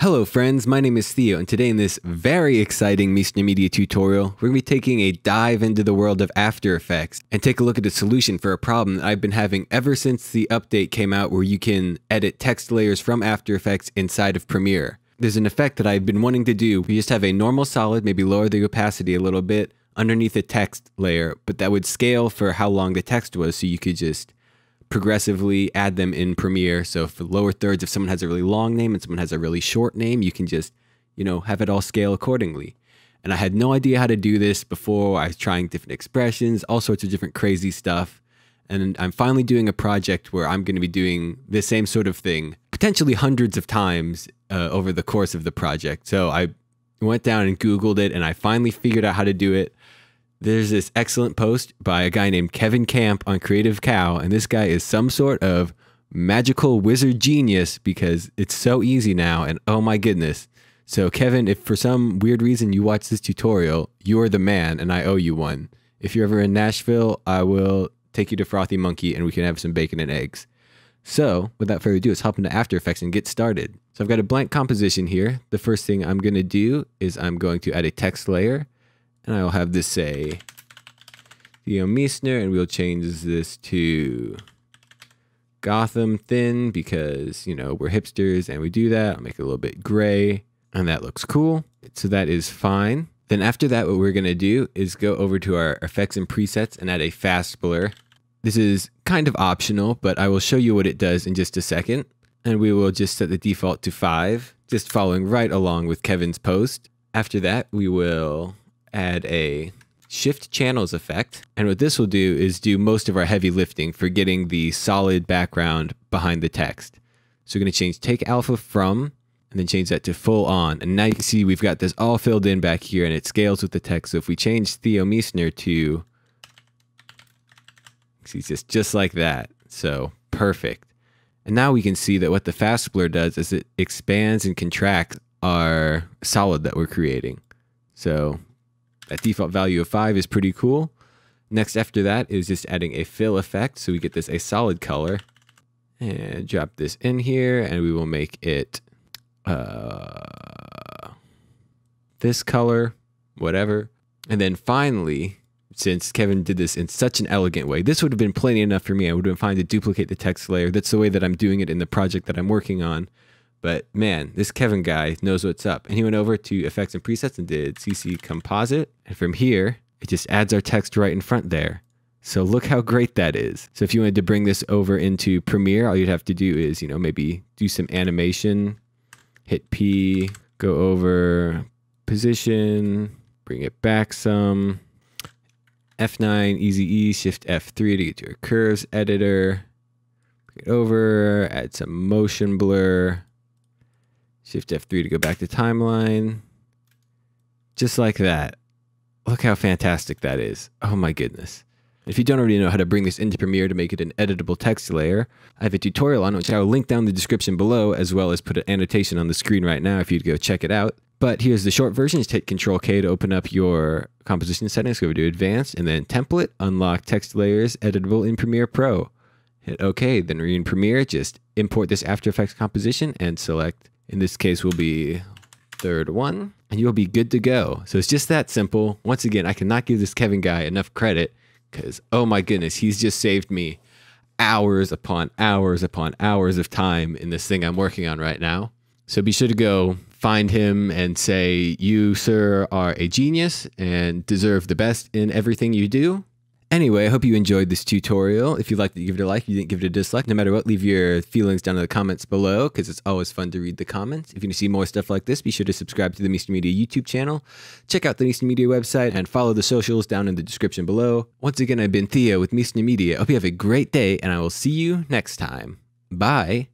Hello friends, my name is Theo and today in this very exciting Miesner Media tutorial, we're going to be taking a dive into the world of After Effects and take a look at a solution for a problem that I've been having ever since the update came out where you can edit text layers from After Effects inside of Premiere. There's an effect that I've been wanting to do. We just have a normal solid, maybe lower the opacity a little bit underneath the text layer, but that would scale for how long the text was so you could just progressively add them in Premiere. So for lower thirds, if someone has a really long name and someone has a really short name, you can just, you know, have it all scale accordingly. And I had no idea how to do this before. I was trying different expressions, all sorts of different crazy stuff. And I'm finally doing a project where I'm going to be doing the same sort of thing, potentially hundreds of times uh, over the course of the project. So I went down and Googled it and I finally figured out how to do it there's this excellent post by a guy named Kevin Camp on Creative Cow, and this guy is some sort of magical wizard genius because it's so easy now, and oh my goodness. So, Kevin, if for some weird reason you watch this tutorial, you are the man, and I owe you one. If you're ever in Nashville, I will take you to Frothy Monkey and we can have some bacon and eggs. So, without further ado, let's hop into After Effects and get started. So, I've got a blank composition here. The first thing I'm going to do is I'm going to add a text layer and I will have this say Theo Miesner, and we'll change this to Gotham Thin because, you know, we're hipsters and we do that. I'll make it a little bit gray, and that looks cool. So that is fine. Then after that, what we're going to do is go over to our effects and presets and add a fast blur. This is kind of optional, but I will show you what it does in just a second. And we will just set the default to 5, just following right along with Kevin's post. After that, we will add a shift channels effect. And what this will do is do most of our heavy lifting for getting the solid background behind the text. So we're going to change take alpha from and then change that to full on. And now you can see we've got this all filled in back here and it scales with the text. So if we change Theo Miesner to, see just, just like that. So perfect. And now we can see that what the fast blur does is it expands and contracts our solid that we're creating. So that default value of 5 is pretty cool. Next after that is just adding a fill effect. So we get this a solid color. And drop this in here and we will make it uh, this color, whatever. And then finally, since Kevin did this in such an elegant way, this would have been plenty enough for me. I would have been fine to duplicate the text layer. That's the way that I'm doing it in the project that I'm working on. But man, this Kevin guy knows what's up. And he went over to effects and presets and did CC composite. And from here, it just adds our text right in front there. So look how great that is. So if you wanted to bring this over into Premiere, all you'd have to do is, you know, maybe do some animation, hit P, go over position, bring it back some, F9, Easy E, Shift F3 to get to your curves editor, bring it over, add some motion blur, Shift F3 to go back to timeline. Just like that. Look how fantastic that is. Oh my goodness. If you don't already know how to bring this into Premiere to make it an editable text layer, I have a tutorial on it, which I will link down in the description below, as well as put an annotation on the screen right now if you'd go check it out. But here's the short version. Just hit Control K to open up your composition settings, go over to Advanced, and then Template, unlock text layers, editable in Premiere Pro. Hit OK, then in Premiere, just import this After Effects composition and select in this case will be third one, and you'll be good to go. So it's just that simple. Once again, I cannot give this Kevin guy enough credit because, oh my goodness, he's just saved me hours upon hours upon hours of time in this thing I'm working on right now. So be sure to go find him and say, You, sir, are a genius and deserve the best in everything you do. Anyway, I hope you enjoyed this tutorial. If you liked it, give it a like. If you didn't, give it a dislike. No matter what, leave your feelings down in the comments below because it's always fun to read the comments. If you want to see more stuff like this, be sure to subscribe to the Miesner Media YouTube channel. Check out the Miesner Media website and follow the socials down in the description below. Once again, I've been Theo with Miesner Media. I hope you have a great day and I will see you next time. Bye.